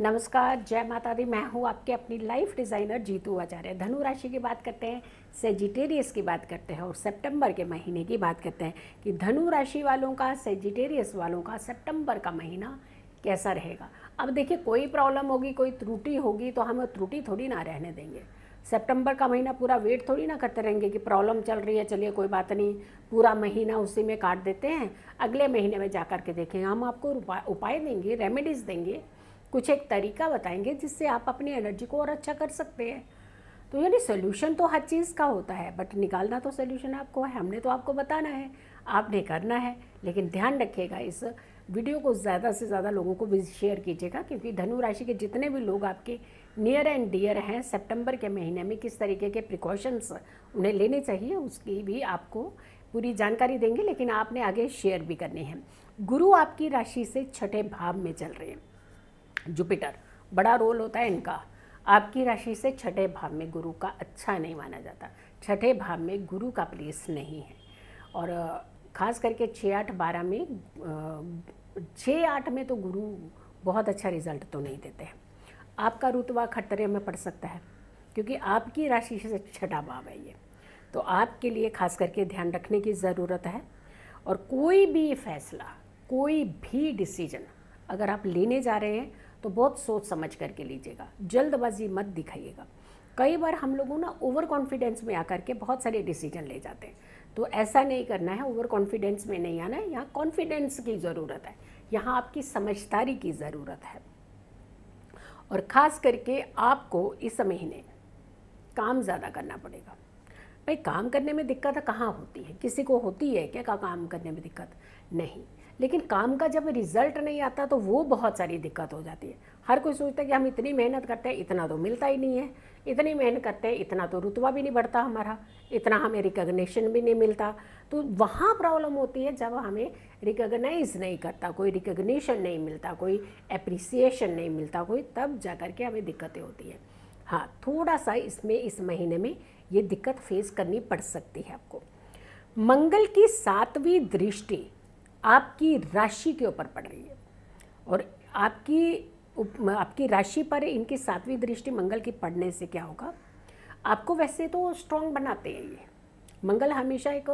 नमस्कार, जय माता दी। मैं हूँ आपके अपनी लाइफ डिज़ाइनर जीतू आचार्य। धनु राशि की बात करते हैं सेजिटेरियस की बात करते हैं और सितंबर के महीने की बात करते हैं कि धनु राशि वालों का सेजिटेरियस वालों का सितंबर का महीना कैसा रहेगा? अब देखिए, कोई प्रॉब्लम होगी, कोई त्रुटि होगी तो हम त्रुटि थोड़ी ना रहने देंगे। सितंबर का महीना पूरा वेट थोड़ी ना करते रहेंगे कि प्रॉब्लम चल रही है, चलिए कोई बात नहीं, पूरा महीना उसी में काट देते हैं। अगले महीने में जा कर के देखेंगे हम आपको उपाय देंगे रेमेडीज़ देंगे। कुछ एक तरीका बताएँगे जिससे आप अपनी एनर्जी को और अच्छा कर सकते हैं। तो यानी सोल्यूशन तो हर चीज़ का होता है बट निकालना तो सोल्यूशन आपको है, हमने तो आपको बताना है, आपने करना है, लेकिन ध्यान रखिएगा इस वीडियो को ज़्यादा से ज़्यादा लोगों को भी शेयर कीजिएगा, क्योंकि धनु राशि के जितने भी लोग आपके नियर एंड डियर हैं सितंबर के महीने में किस तरीके के प्रिकॉशंस उन्हें लेने चाहिए, उसकी भी आपको पूरी जानकारी देंगे, लेकिन आपने आगे शेयर भी करनी है। गुरु आपकी राशि से छठे भाव में चल रहे हैं। जुपिटर। बड़ा रोल होता है इनका। आपकी राशि से छठे भाव में गुरु का अच्छा नहीं माना जाता। छठे भाव में गुरु का प्लेस नहीं है। और, ख़ास करके छः आठ बारह में छः आठ में तो गुरु बहुत अच्छा रिज़ल्ट तो नहीं देते हैं। आपका रुतबा खतरे में पड़ सकता है, क्योंकि आपकी राशि से छठा भाव है ये। तो आपके लिए खास करके ध्यान रखने की ज़रूरत है। और कोई भी फैसला, कोई भी डिसीज़न अगर आप लेने जा रहे हैं तो बहुत सोच समझ करके लीजिएगा। जल्दबाजी मत दिखाइएगा। कई बार हम लोगों ना ओवर कॉन्फिडेंस में आकर के बहुत सारे डिसीज़न ले जाते हैं। तो ऐसा नहीं करना है ओवर कॉन्फिडेंस में नहीं आना है, यहाँ कॉन्फिडेंस की ज़रूरत है। यहाँ आपकी समझदारी की ज़रूरत है। और ख़ास करके आपको इस महीने काम ज़्यादा करना पड़ेगा। भाई, काम करने में दिक्कत कहाँ होती है? किसी को होती है क्या काम करने में दिक्कत? नहीं। लेकिन काम का जब रिज़ल्ट नहीं आता तो वो बहुत सारी दिक्कत हो जाती है। हर कोई सोचता है कि हम इतनी मेहनत करते हैं, इतना तो मिलता ही नहीं है। इतनी मेहनत करते हैं, इतना तो रुतबा भी नहीं बढ़ता हमारा, इतना हमें रिकग्निशन भी नहीं मिलता। तो वहाँ प्रॉब्लम होती है जब हमें रिकग्नाइज नहीं करता, कोई रिकग्निशन नहीं मिलता, कोई अप्रिसिएशन नहीं मिलता, कोई तब जा कर के हमें दिक्कतें होती है। हाँ थोड़ा सा इसमें, इस महीने में ये दिक्कत फेस करनी पड़ सकती है आपको। मंगल की सातवीं दृष्टि आपकी राशि के ऊपर पड़ रही है। और आपकी आपकी राशि पर इनकी सातवीं दृष्टि मंगल की पढ़ने से क्या होगा? आपको वैसे तो स्ट्रांग बनाते हैं ये। मंगल हमेशा एक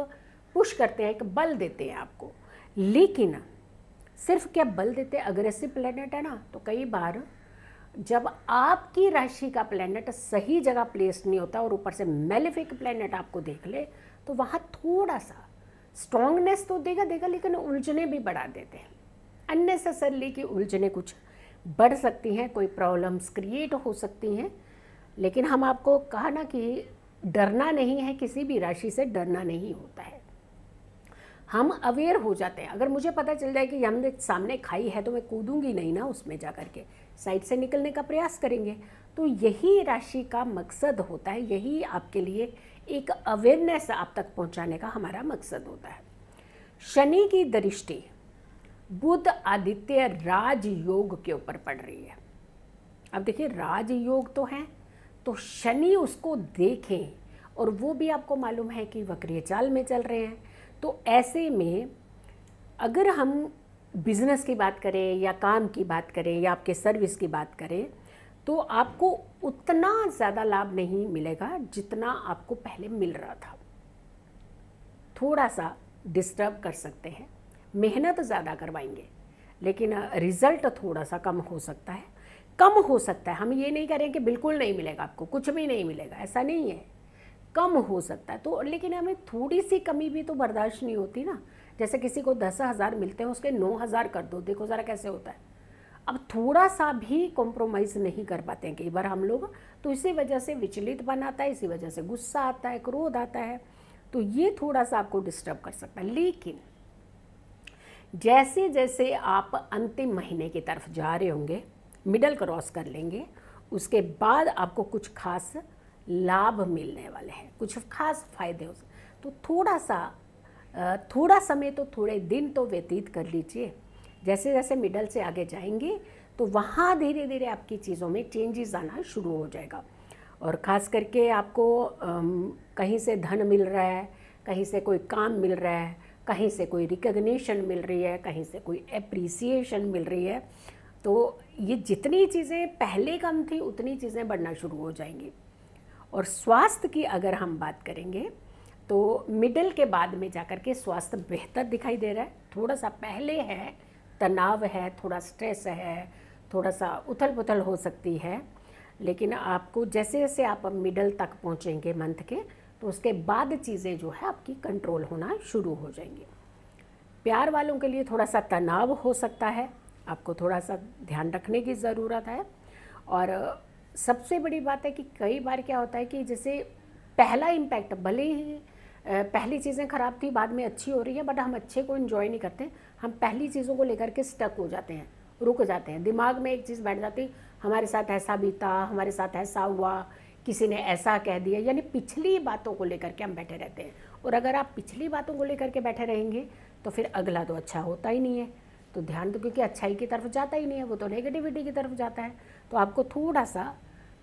पुश करते हैं, एक बल देते हैं आपको। लेकिन सिर्फ़ क्या बल देते हैं? अग्रेसिव प्लेनेट है ना तो कई बार जब आपकी राशि का प्लेनेट सही जगह प्लेस नहीं होता और ऊपर से मेलिफिक प्लेनेट आपको देख ले तो वहाँ थोड़ा सा स्ट्रॉन्गनेस तो देगा देगा, लेकिन उलझने भी बढ़ा देते हैं। अननेसेसरली की उलझने कुछ बढ़ सकती हैं, कोई प्रॉब्लम्स क्रिएट हो सकती हैं, लेकिन हम आपको कहा ना कि डरना नहीं है, किसी भी राशि से डरना नहीं होता है। हम अवेयर हो जाते हैं। अगर मुझे पता चल जाए कि हमने सामने खाई है तो मैं कूदूँगी नहीं ना उसमें जा कर के। साइड से निकलने का प्रयास करेंगे। तो यही राशि का मकसद होता है, यही आपके लिए एक अवेयरनेस आप तक पहुँचाने का हमारा मकसद होता है। शनि की दृष्टि बुद्ध आदित्य राजयोग के ऊपर पड़ रही है। अब देखिए, राजयोग तो है तो शनि उसको देखें और वो भी आपको मालूम है कि वक्रिय चाल में चल रहे हैं। तो ऐसे में अगर हम बिज़नेस की बात करें या काम की बात करें या आपके सर्विस की बात करें तो आपको उतना ज़्यादा लाभ नहीं मिलेगा जितना आपको पहले मिल रहा था। थोड़ा सा डिस्टर्ब कर सकते हैं। मेहनत ज़्यादा करवाएँगे, लेकिन रिज़ल्ट थोड़ा सा कम हो सकता है। कम हो सकता है। हम ये नहीं करें कि बिल्कुल नहीं मिलेगा आपको, कुछ भी नहीं मिलेगा, ऐसा नहीं है। कम हो सकता है। तो लेकिन हमें थोड़ी सी कमी भी तो बर्दाश्त नहीं होती ना। जैसे किसी को दस हज़ार मिलते हैं, उसके नौ हज़ार कर दो। देखो ज़रा कैसे होता है। अब थोड़ा सा भी कॉम्प्रोमाइज़ नहीं कर पाते हैं कई बार हम लोग। तो इसी वजह से विचलित बनाता है, इसी वजह से गुस्सा आता है, क्रोध आता है। तो ये थोड़ा सा आपको डिस्टर्ब कर सकता है। लेकिन जैसे जैसे आप अंतिम महीने की तरफ़ जा रहे होंगे मिडल क्रॉस कर लेंगे, उसके बाद आपको कुछ खास लाभ मिलने वाले हैं, कुछ खास फ़ायदे हो तो थोड़ा सा थोड़ा समय तो थोड़े दिन तो व्यतीत कर लीजिए। जैसे जैसे मिडल से आगे जाएँगे तो वहाँ धीरे धीरे आपकी चीज़ों में चेंजेस आना शुरू हो जाएगा। और ख़ास करके आपको अम, कहीं से धन मिल रहा है कहीं से कोई काम मिल रहा है कहीं से कोई रिकग्निशन मिल रही है कहीं से कोई अप्रिसिएशन मिल रही है तो ये जितनी चीज़ें पहले कम थी उतनी चीज़ें बढ़ना शुरू हो जाएँगी। और स्वास्थ्य की अगर हम बात करेंगे तो मिडल के बाद में जाकर के स्वास्थ्य बेहतर दिखाई दे रहा है थोड़ा सा पहले है तनाव है, थोड़ा स्ट्रेस है, थोड़ा सा उथल पुथल हो सकती है। लेकिन आपको जैसे जैसे आप मिडल तक पहुँचेंगे मंथ के तो उसके बाद चीज़ें जो है आपकी कंट्रोल होना शुरू हो जाएँगी। प्यार वालों के लिए थोड़ा सा तनाव हो सकता है। आपको थोड़ा सा ध्यान रखने की ज़रूरत है। और सबसे बड़ी बात है कि कई बार क्या होता है कि जैसे पहला इम्पैक्ट भले ही पहली चीज़ें ख़राब थी, बाद में अच्छी हो रही है, बट हम अच्छे को इन्जॉय नहीं करते। हम पहली चीज़ों को लेकर के स्टक हो जाते हैं, रुक जाते हैं। दिमाग में एक चीज़ बैठ जाती, हमारे साथ ऐसा बीता, हमारे साथ ऐसा हुआ, किसी ने ऐसा कह दिया, यानी पिछली बातों को लेकर के हम बैठे रहते हैं। और अगर आप पिछली बातों को लेकर के बैठे रहेंगे तो फिर अगला तो अच्छा होता ही नहीं है। तो ध्यान तो क्योंकि अच्छाई की तरफ़ जाता ही नहीं है, वो तो नेगेटिविटी की तरफ़ जाता है। तो आपको थोड़ा सा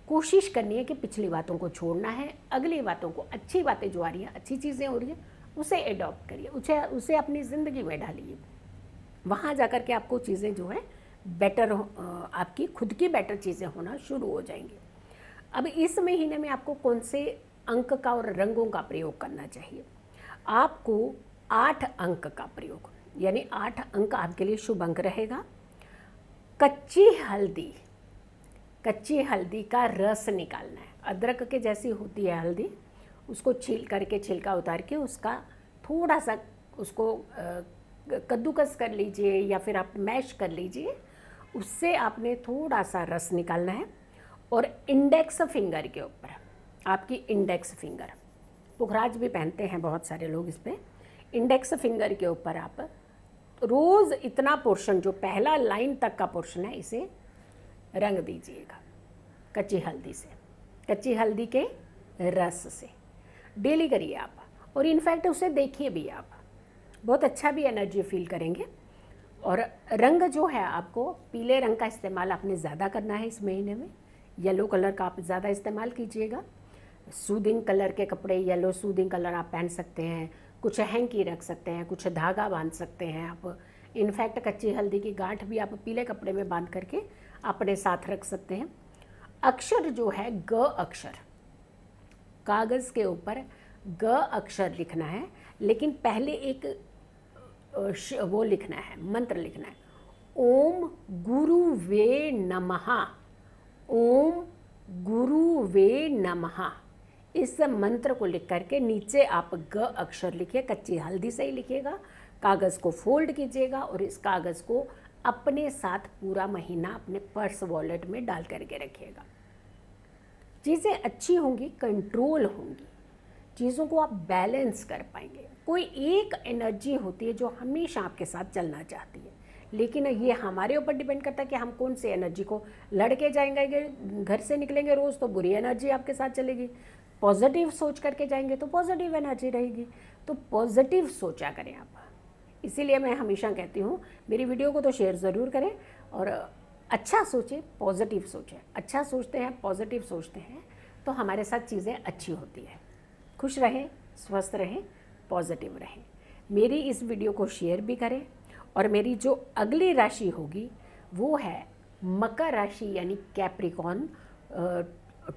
कोशिश करनी है कि पिछली बातों को छोड़ना है, अगली बातों को अच्छी बातें जो आ रही हैं, अच्छी चीज़ें हो रही हैं, उसे एडॉप्ट करिए, उसे उसे अपनी ज़िंदगी में डालिए। वहाँ जा कर के आपको चीज़ें जो है बेटर आपकी खुद की बेटर चीज़ें होना शुरू हो जाएँगी। अब इस महीने में आपको कौन से अंक का और रंगों का प्रयोग करना चाहिए? आपको आठ अंक का प्रयोग, यानी आठ अंक आपके लिए शुभ अंक रहेगा। कच्ची हल्दी कच्ची हल्दी का रस निकालना है। अदरक के जैसी होती है हल्दी, उसको छील करके, छिलका उतार के उसका थोड़ा सा उसको कद्दूकस कर लीजिए या फिर आप मैश कर लीजिए, उससे आपने थोड़ा सा रस निकालना है और इंडेक्स फिंगर के ऊपर, आपकी इंडेक्स फिंगर। पुखराज भी पहनते हैं बहुत सारे लोग इस पर इंडेक्स फिंगर के ऊपर आप रोज़ इतना पोर्शन, जो पहला लाइन तक का पोर्शन है, इसे रंग दीजिएगा, कच्ची हल्दी से, कच्ची हल्दी के रस से। डेली करिए आप, और इनफैक्ट उसे देखिए भी आप। बहुत अच्छा भी एनर्जी फील करेंगे। और रंग जो है आपको पीले रंग का इस्तेमाल आपने ज़्यादा करना है इस महीने में। येलो कलर का आप ज़्यादा इस्तेमाल कीजिएगा। सूदिंग कलर के कपड़े येलो सूदिंग कलर आप पहन सकते हैं। कुछ हैंकी रख सकते हैं, कुछ धागा बाँध सकते हैं आप। इनफैक्ट कच्ची हल्दी की गांठ भी आप पीले कपड़े में बाँध करके अपने साथ रख सकते हैं। अक्षर जो है, ग अक्षर। कागज़ के ऊपर ग अक्षर लिखना है, लेकिन पहले एक वो लिखना है, मंत्र लिखना है। ओम गुरु वे नमः। ओम गुरु वे नमः। इस मंत्र को लिख करके नीचे आप ग अक्षर लिखिए, कच्ची हल्दी से ही लिखिएगा। कागज़ को फोल्ड कीजिएगा और इस कागज़ को अपने साथ पूरा महीना अपने पर्स वॉलेट में डाल करके रखिएगा। चीज़ें अच्छी होंगी, कंट्रोल होंगी। चीज़ों को आप बैलेंस कर पाएँगे। कोई एक एनर्जी होती है जो हमेशा आपके साथ चलना चाहती है। लेकिन ये हमारे ऊपर डिपेंड करता है कि हम कौन सी एनर्जी को लड़के जाएँगे घर से निकलेंगे रोज़ तो बुरी एनर्जी आपके साथ चलेगी। पॉजिटिव सोच करके जाएँगे तो पॉजिटिव एनर्जी रहेगी। तो पॉजिटिव सोचा करें आप। इसीलिए मैं हमेशा कहती हूँ, मेरी वीडियो को तो शेयर ज़रूर करें और अच्छा सोचें, पॉजिटिव सोचें। अच्छा सोचते हैं, पॉजिटिव सोचते हैं तो हमारे साथ चीज़ें अच्छी होती है। खुश रहें, स्वस्थ रहें, पॉजिटिव रहें। मेरी इस वीडियो को शेयर भी करें और मेरी जो अगली राशि होगी, वो है मकर राशि यानी Capricorn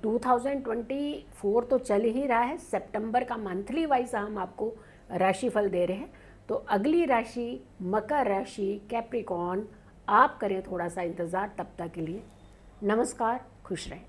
two thousand twenty four तो चल ही रहा है सितंबर का मंथली वाइज हम आपको राशिफल दे रहे हैं तो अगली राशि मकर राशि कैप्रिकॉन आप करें थोड़ा सा इंतज़ार तब तक के लिए। नमस्कार, खुश रहें।